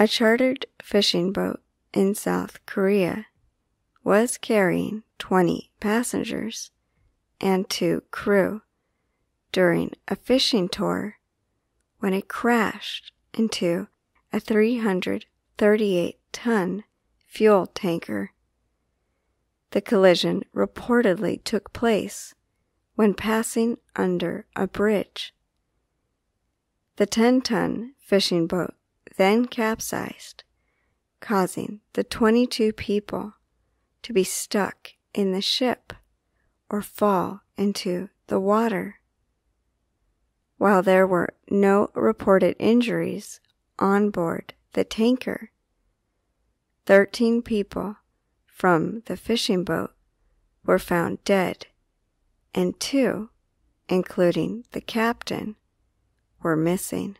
A chartered fishing boat in South Korea was carrying 20 passengers and two crew during a fishing tour when it crashed into a 338 ton fuel tanker. The collision reportedly took place when passing under a bridge. The 10 ton fishing boat then capsized, causing the 22 people to be stuck in the ship or fall into the water. While there were no reported injuries on board the tanker, 13 people from the fishing boat were found dead, and two, including the captain, were missing.